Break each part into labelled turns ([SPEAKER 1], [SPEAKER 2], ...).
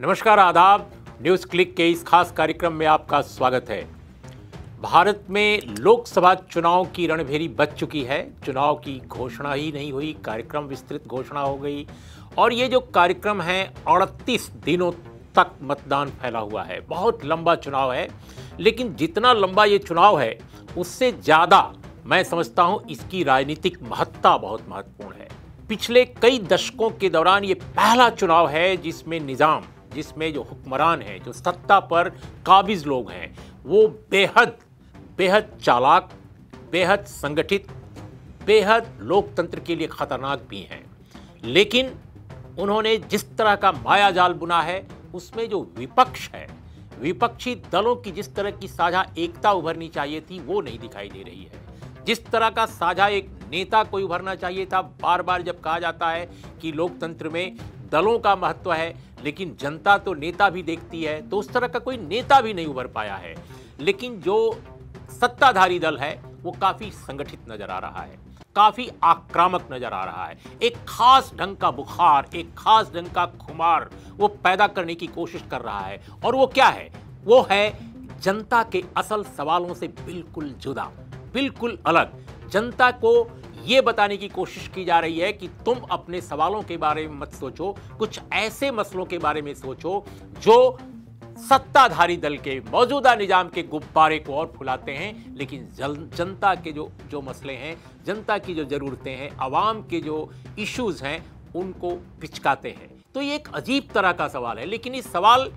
[SPEAKER 1] नमस्कार, आदाब। News click के इस खास कार्यक्रम में आपका स्वागत है। भारत में लोकसभा चुनाव की रणभेरी बच चुकी है। चुनाव की घोषणा ही नहीं हुई, कार्यक्रम विस्तृत घोषणा हो गई और ये जो कार्यक्रम है, अड़तीस दिनों तक मतदान फैला हुआ है। बहुत लंबा चुनाव है, लेकिन जितना लंबा ये चुनाव है, उससे ज़्यादा मैं समझता हूँ इसकी राजनीतिक महत्ता बहुत महत्वपूर्ण है। पिछले कई दशकों के दौरान ये पहला चुनाव है जिसमें निज़ाम जिसमें जो हुक्मरान हैं, जो सत्ता पर काबिज लोग हैं, वो बेहद बेहद चालाक, बेहद संगठित, बेहद लोकतंत्र के लिए खतरनाक भी हैं। लेकिन उन्होंने जिस तरह का माया जाल बुना है, उसमें जो विपक्ष है, विपक्षी दलों की जिस तरह की साझा एकता उभरनी चाहिए थी, वो नहीं दिखाई दे रही है। जिस तरह का साझा एक नेता कोई उभरना चाहिए था बार बार जब कहा जाता है कि लोकतंत्र में दलों का महत्व है लेकिन जनता तो नेता भी देखती है तो उस तरह का कोई नेता भी नहीं उभर पाया है। लेकिन जो सत्ताधारी दल है, वो काफ़ी संगठित नज़र आ रहा है, काफ़ी आक्रामक नज़र आ रहा है। एक खास ढंग का बुखार, एक खास ढंग का खुमार वो पैदा करने की कोशिश कर रहा है। और वो क्या है? वो है जनता के असल सवालों से बिल्कुल जुदा, बिल्कुल अलग। जनता को ये बताने की कोशिश की जा रही है कि तुम अपने सवालों के बारे में मत सोचो कुछ ऐसे मसलों के बारे में सोचो जो सत्ताधारी दल के मौजूदा निज़ाम के गुब्बारे को और फुलाते हैं लेकिन जनता के जो जो मसले हैं जनता की जो ज़रूरतें हैं आवाम के जो इश्यूज़ हैं उनको पिचकाते हैं। तो ये एक अजीब तरह का सवाल है लेकिन इस सवाल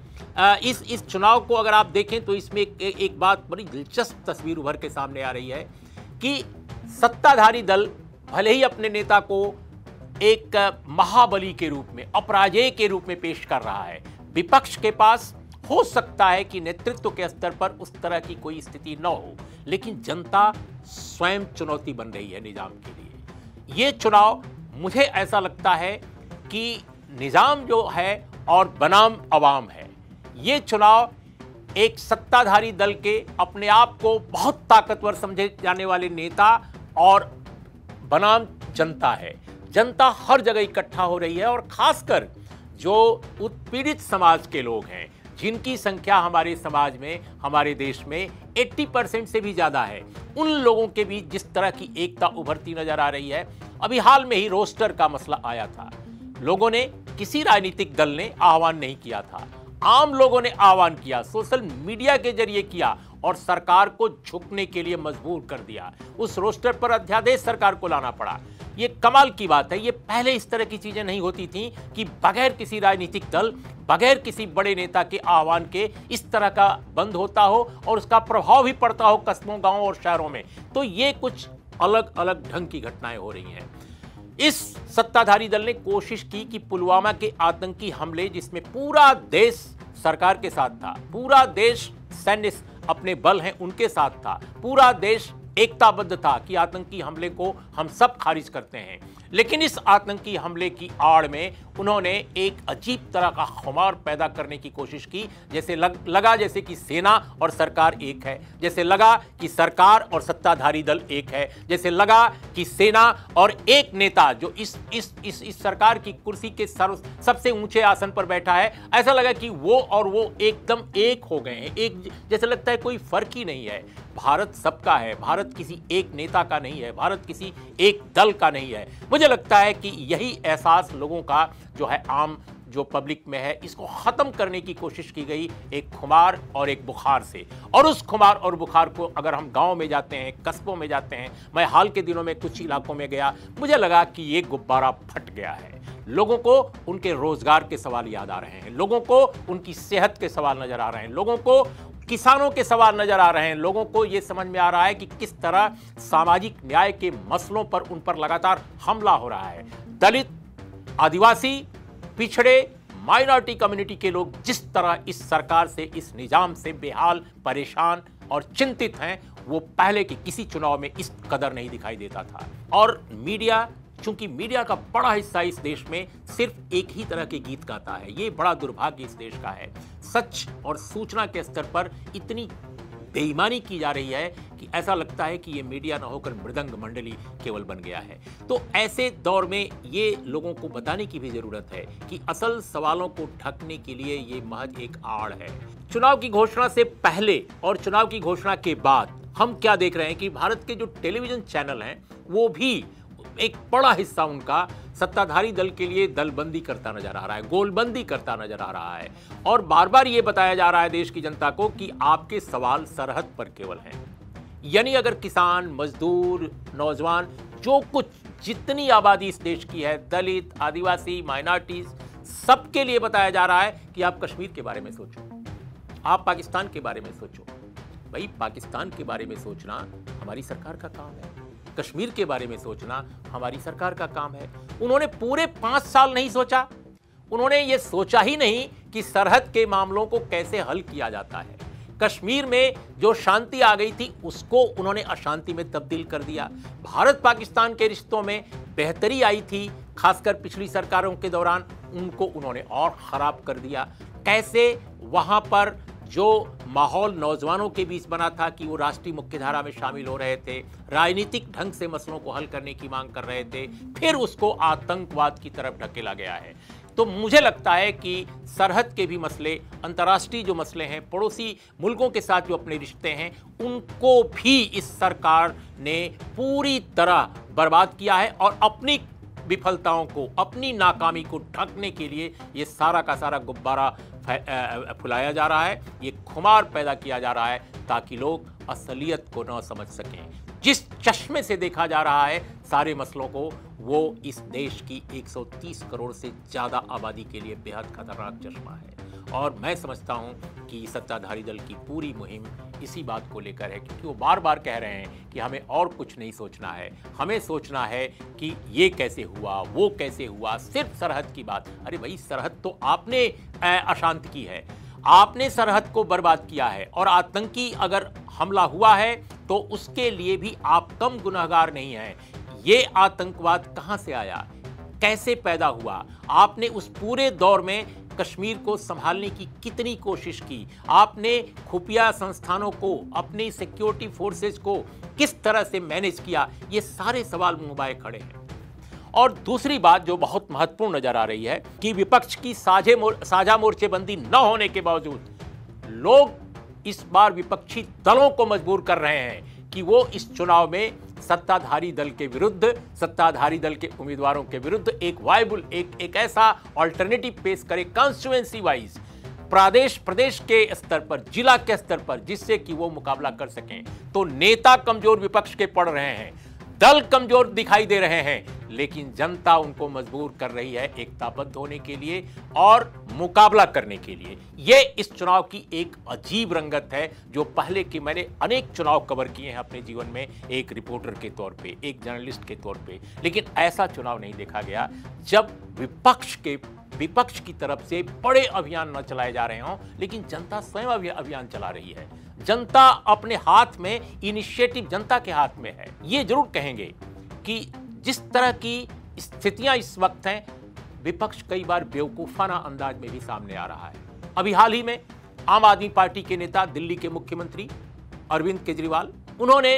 [SPEAKER 1] इस इस चुनाव को अगर आप देखें तो इसमें एक, एक बात बड़ी दिलचस्प तस्वीर उभर के सामने आ रही है कि सत्ताधारी दल भले ही अपने नेता को एक महाबली के रूप में, अपराजय के रूप में पेश कर रहा है, विपक्ष के पास हो सकता है कि नेतृत्व के स्तर पर उस तरह की कोई स्थिति न हो, लेकिन जनता स्वयं चुनौती बन रही है निज़ाम के लिए। ये चुनाव मुझे ऐसा लगता है कि निज़ाम जो है और बनाम अवाम है, ये चुनाव एक सत्ताधारी दल के अपने आप को बहुत ताकतवर समझे जाने वाले नेता और बनाम जनता है। जनता हर जगह इकट्ठा हो रही है और खासकर जो उत्पीड़ित समाज के लोग हैं, जिनकी संख्या हमारे समाज में, हमारे देश में 80 परसेंट से भी ज़्यादा है, उन लोगों के बीच जिस तरह की एकता उभरती नज़र आ रही है, अभी हाल में ही रोस्टर का मसला आया था। लोगों ने किसी राजनीतिक दल ने आह्वान नहीं किया था। आम लोगों ने आह्वान किया, सोशल मीडिया के ज़रिए किया और सरकार को झुकने के लिए मजबूर कर दिया। उस रोस्टर पर अध्यादेश सरकार को लाना पड़ा। ये कमाल की बात है। ये पहले इस तरह की चीज़ें नहीं होती थी कि बगैर किसी राजनीतिक दल, बगैर किसी बड़े नेता के आह्वान के इस तरह का बंद होता हो और उसका प्रभाव भी पड़ता हो कस्बों, गाँवों और शहरों में। तो ये कुछ अलग अलग ढंग की घटनाएँ हो रही हैं। इस सत्ताधारी दल ने कोशिश की कि पुलवामा के आतंकी हमले, जिसमें पूरा देश सरकार के साथ था, पूरा देश सैन्य अपने बल हैं उनके साथ था। पूरा देश एकताबद्ध था कि आतंकी हमले को हम सब खारिज करते हैं। लेकिन इस आतंकी हमले की आड़ में उन्होंने एक अजीब तरह का खुमार पैदा करने की कोशिश की जैसे लग, लगा जैसे कि सेना और सरकार एक है जैसे लगा कि सरकार और सत्ताधारी दल एक है जैसे लगा कि सेना और एक नेता जो इस इस इस, इस सरकार की कुर्सी के सर्व सबसे ऊँचे आसन पर बैठा है ऐसा लगा कि वो और वो एकदम एक हो गए हैं एक जैसे लगता है कोई फ़र्क ही नहीं है। भारत सबका है भारत किसी एक नेता का नहीं है भारत किसी एक दल का नहीं है। मुझे लगता है कि यही एहसास लोगों का जो है आम जो पब्लिक में है, इसको ख़त्म करने की कोशिश की गई एक खुमार और एक बुखार से। और उस खुमार और बुखार को अगर हम गाँव में जाते हैं, कस्बों में जाते हैं, मैं हाल के दिनों में कुछ इलाकों में गया, मुझे लगा कि ये गुब्बारा फट गया है। लोगों को उनके रोज़गार के सवाल याद आ रहे हैं, लोगों को उनकी सेहत के सवाल नज़र आ रहे हैं, लोगों को किसानों के सवाल नज़र आ रहे हैं। लोगों को यह समझ में आ रहा है कि किस तरह सामाजिक न्याय के मसलों पर उन पर लगातार हमला हो रहा है। दलित, आदिवासी, पिछड़े, माइनॉरिटी कम्युनिटी के लोग जिस तरह इस सरकार से, इस निज़ाम से बेहाल, परेशान और चिंतित हैं, वो पहले के किसी चुनाव में इस कदर नहीं दिखाई देता था। और मीडिया चूँकि मीडिया का बड़ा हिस्सा इस देश में सिर्फ़ एक ही तरह के गीत गाता है। ये बड़ा दुर्भाग्य इस देश का है। सच और सूचना के स्तर पर इतनी बेईमानी की जा रही है कि ऐसा लगता है कि ये मीडिया न होकर मृदंग मंडली केवल बन गया है। तो ऐसे दौर में ये लोगों को बताने की भी ज़रूरत है कि असल सवालों को ढकने के लिए ये महज एक आड़ है। चुनाव की घोषणा से पहले और चुनाव की घोषणा के बाद हम क्या देख रहे हैं कि भारत के जो टेलीविज़न चैनल हैं, वो भी एक बड़ा हिस्सा उनका सत्ताधारी दल के लिए दलबंदी करता नज़र आ रहा है, गोलबंदी करता नज़र आ रहा है। और बार बार ये बताया जा रहा है देश की जनता को कि आपके सवाल सरहद पर केवल हैं। यानी अगर किसान, मजदूर, नौजवान, जो कुछ जितनी आबादी इस देश की है, दलित, आदिवासी माइनॉरिटीज सबके लिए बताया जा रहा है कि आप कश्मीर के बारे में सोचो, आप पाकिस्तान के बारे में सोचो। भाई, पाकिस्तान के बारे में सोचना हमारी सरकार का काम है। कश्मीर के बारे में सोचना हमारी सरकार का काम है। उन्होंने पूरे पाँच साल नहीं सोचा। उन्होंने ये सोचा ही नहीं कि सरहद के मामलों को कैसे हल किया जाता है। कश्मीर में जो शांति आ गई थी, उसको उन्होंने अशांति में तब्दील कर दिया। भारत पाकिस्तान के रिश्तों में बेहतरी आई थी, खासकर पिछली सरकारों के दौरान। उनको उन्होंने और खराब कर दिया। कैसे? वहाँ पर जो माहौल नौजवानों के बीच बना था कि वो राष्ट्रीय मुख्यधारा में शामिल हो रहे थे, राजनीतिक ढंग से मसलों को हल करने की मांग कर रहे थे, फिर उसको आतंकवाद की तरफ़ ढकेला गया है। तो मुझे लगता है कि सरहद के भी मसले, अंतर्राष्ट्रीय जो मसले हैं, पड़ोसी मुल्कों के साथ जो अपने रिश्ते हैं, उनको भी इस सरकार ने पूरी तरह बर्बाद किया है और अपनी विफलताओं को, अपनी नाकामी को ढकने के लिए ये सारा का सारा गुब्बारा फुलाया जा रहा है, ये खुमार पैदा किया जा रहा है ताकि लोग असलियत को न समझ सकें। जिस चश्मे से देखा जा रहा है सारे मसलों को, वो इस देश की 130 करोड़ से ज़्यादा आबादी के लिए बेहद खतरनाक चश्मा है। और मैं समझता हूँ कि सत्ताधारी दल की पूरी मुहिम इसी बात को लेकर है, क्योंकि वो बार बार कह रहे हैं कि हमें और कुछ नहीं सोचना है। हमें सोचना है कि ये कैसे हुआ, वो कैसे हुआ, सिर्फ़ सरहद की बात। अरे भाई, सरहद तो आपने अशांत की है। आपने सरहद को बर्बाद किया है और आतंकी अगर हमला हुआ है तो उसके लिए भी आप कम गुनाहगार नहीं हैं। ये आतंकवाद कहाँ से आया? कैसे पैदा हुआ? आपने उस पूरे दौर में कश्मीर को संभालने की कितनी कोशिश की? आपने खुफिया संस्थानों को अपनी सिक्योरिटी फोर्सेज को किस तरह से मैनेज किया? ये सारे सवाल मुंबाए खड़े हैं। और दूसरी बात जो बहुत महत्वपूर्ण नज़र आ रही है कि विपक्ष की साझे मोर, साझा मोर्चेबंदी न होने के बावजूद लोग इस बार विपक्षी दलों को मजबूर कर रहे हैं कि वो इस चुनाव में सत्ताधारी दल के विरुद्ध, सत्ताधारी दल के उम्मीदवारों के विरुद्ध एक वायबुल एक एक ऐसा ऑल्टरनेटिव पेश करे कॉन्स्टिट्युएंसी वाइज प्रदेश प्रदेश के स्तर पर, जिला के स्तर पर, जिससे कि वो मुकाबला कर सकें। तो नेता कमज़ोर विपक्ष के पड़ रहे हैं। दल कमज़ोर दिखाई दे रहे हैं, लेकिन जनता उनको मजबूर कर रही है एकताबद्ध होने के लिए और मुकाबला करने के लिए। यह इस चुनाव की एक अजीब रंगत है, जो पहले की मैंने अनेक चुनाव कवर किए हैं अपने जीवन में, एक रिपोर्टर के तौर पे, एक जर्नलिस्ट के तौर पे। लेकिन ऐसा चुनाव नहीं देखा गया, जब विपक्ष के, विपक्ष की तरफ़ से बड़े अभियान न चलाए जा रहे हों, लेकिन जनता स्वयं अभियान चला रही है। जनता अपने हाथ में इनिशिएटिव जनता के हाथ में है। ये ज़रूर कहेंगे कि जिस तरह की स्थितियाँ इस वक्त हैं, विपक्ष कई बार बेवकूफाना अंदाज में भी सामने आ रहा है। अभी हाल ही में आम आदमी पार्टी के नेता, दिल्ली के मुख्यमंत्री अरविंद केजरीवाल, उन्होंने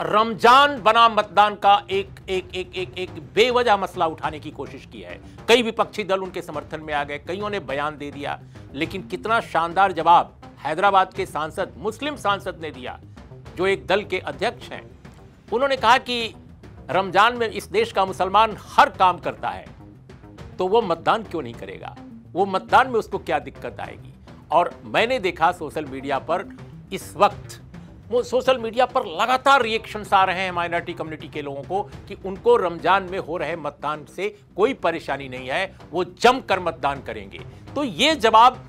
[SPEAKER 1] रमज़ान बना मतदान का एक एक एक एक एक बेवजह मसला उठाने की कोशिश की है। कई विपक्षी दल उनके समर्थन में आ गए, कईयों ने बयान दे दिया, लेकिन कितना शानदार जवाब हैदराबाद के सांसद, मुस्लिम सांसद ने दिया, जो एक दल के अध्यक्ष हैं। उन्होंने कहा कि रमज़ान में इस देश का मुसलमान हर काम करता है तो वो मतदान क्यों नहीं करेगा? वो मतदान में उसको क्या दिक्कत आएगी? और मैंने देखा सोशल मीडिया पर इस वक्त, वो सोशल मीडिया पर लगातार रिएक्शंस आ रहे हैं माइनॉरिटी कम्युनिटी के लोगों को कि उनको रमज़ान में हो रहे मतदान से कोई परेशानी नहीं है, वो जमकर मतदान करेंगे। तो ये जवाब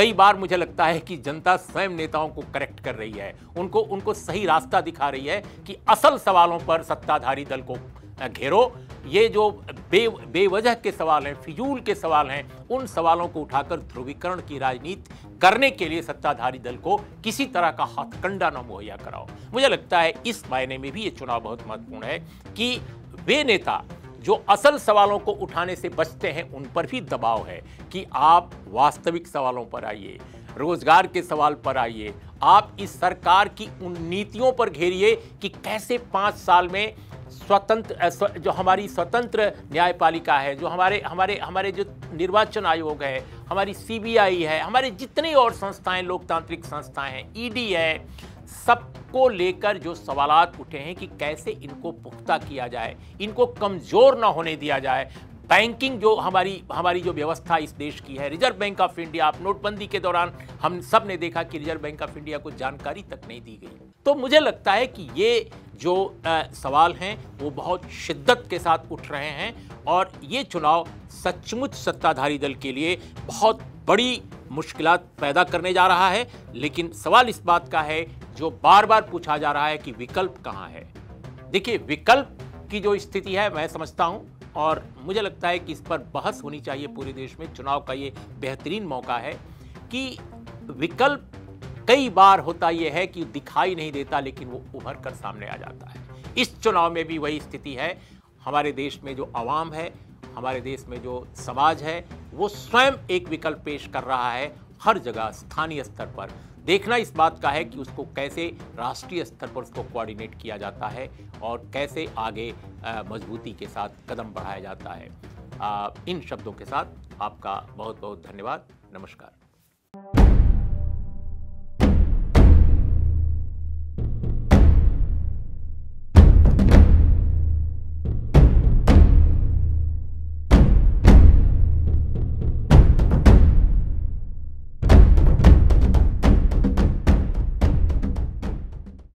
[SPEAKER 1] कई बार मुझे लगता है कि जनता स्वयं नेताओं को करेक्ट कर रही है। उनको उनको सही रास्ता दिखा रही है कि असल सवालों पर सत्ताधारी दल को घेरो। ये जो बे, बेवजह के सवाल हैं, फिजूल के सवाल हैं, उन सवालों को उठाकर ध्रुवीकरण की राजनीति करने के लिए सत्ताधारी दल को किसी तरह का हथकंडा न मुहैया कराओ। मुझे लगता है इस मायने में भी ये चुनाव बहुत महत्वपूर्ण है कि वे नेता जो असल सवालों को उठाने से बचते हैं, उन पर भी दबाव है कि आप वास्तविक सवालों पर आइए, रोज़गार के सवाल पर आइए। आप इस सरकार की उन नीतियों पर घेरिए कि कैसे पाँच साल में स्वतंत्र जो हमारी स्वतंत्र न्यायपालिका है, जो हमारे हमारे हमारे जो निर्वाचन आयोग है, हमारी सीबीआई है, हमारे जितनी और संस्थाएँ, लोकतांत्रिक संस्थाएँ हैं, ईडी है सबको लेकर जो सवालात उठे हैं कि कैसे इनको पुख्ता किया जाए, इनको कमज़ोर ना होने दिया जाए। बैंकिंग जो हमारी हमारी जो व्यवस्था इस देश की है रिज़र्व बैंक ऑफ़ इंडिया आप नोटबंदी के दौरान हम सबने देखा कि रिज़र्व बैंक ऑफ़ इंडिया को जानकारी तक नहीं दी गई। तो मुझे लगता है कि ये जो आ, सवाल हैं वो बहुत शिद्दत के साथ उठ रहे हैं और ये चुनाव सचमुच सत्ताधारी दल के लिए बहुत बड़ी मुश्किल पैदा करने जा रहा है। लेकिन सवाल इस बात का है जो बार बार पूछा जा रहा है कि विकल्प कहाँ है। देखिए विकल्प की जो स्थिति है मैं समझता हूँ और मुझे लगता है कि इस पर बहस होनी चाहिए पूरे देश में। चुनाव का ये बेहतरीन मौका है कि विकल्प कई बार होता यह है कि दिखाई नहीं देता, लेकिन वो उभर कर सामने आ जाता है। इस चुनाव में भी वही स्थिति है। हमारे देश में जो आवाम है, हमारे देश में जो समाज है, वो स्वयं एक विकल्प पेश कर रहा है हर जगह, स्थानीय स्तर पर। देखना इस बात का है कि उसको कैसे राष्ट्रीय स्तर पर उसको कोऑर्डिनेट किया जाता है और कैसे आगे मजबूती के साथ कदम बढ़ाया जाता है। इन शब्दों के साथ आपका बहुत बहुत धन्यवाद। नमस्कार।